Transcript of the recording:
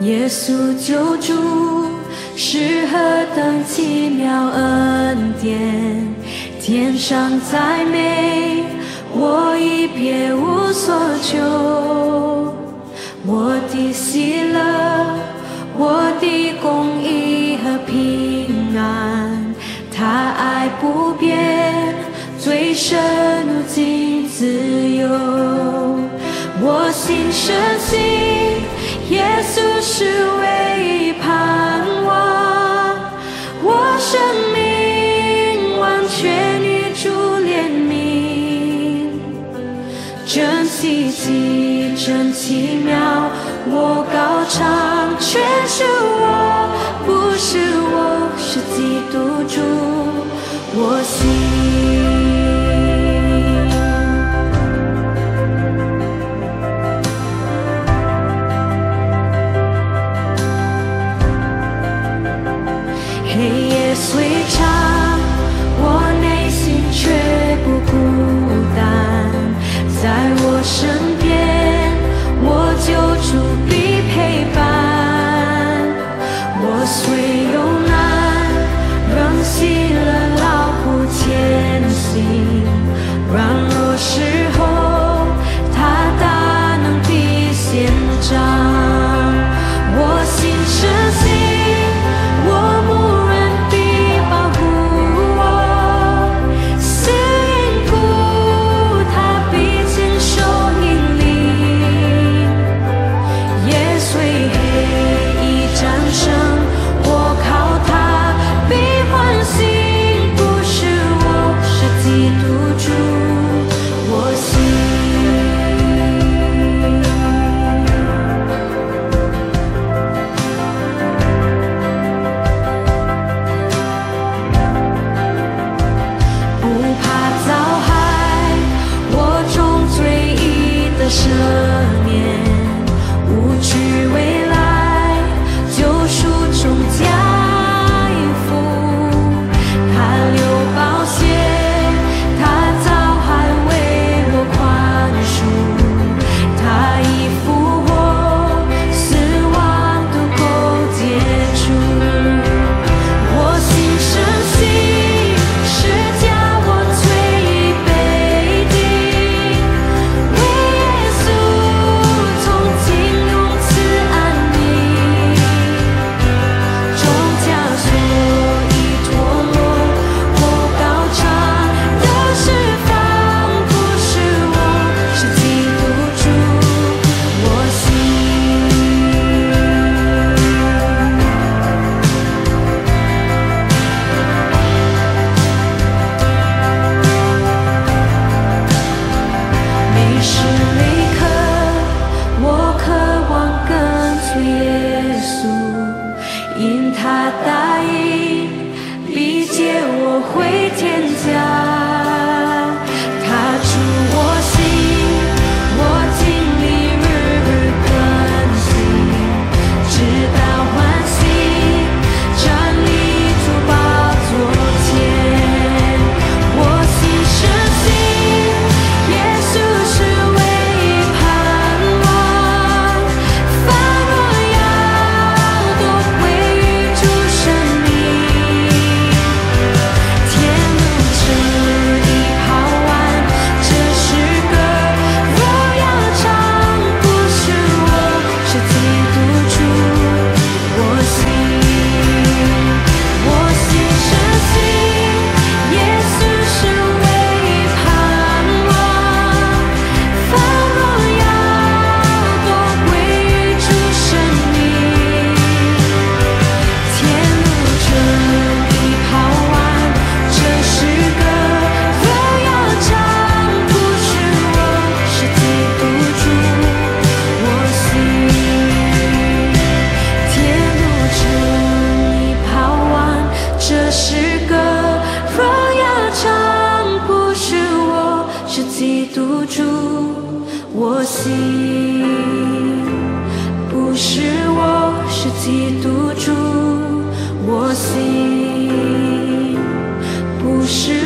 耶稣救主是何等奇妙恩典天上再美我已别无所求我的喜乐我的公益和平安他爱不变最深如今自由。我心深信耶稣是唯一盼望，我生命完全与主怜悯，真奇迹，真奇妙，我高唱全是我，不是我，是基督主，我心。会唱我内心却不孤单在我身因他答应。我心不是我，是基督主。我心不是。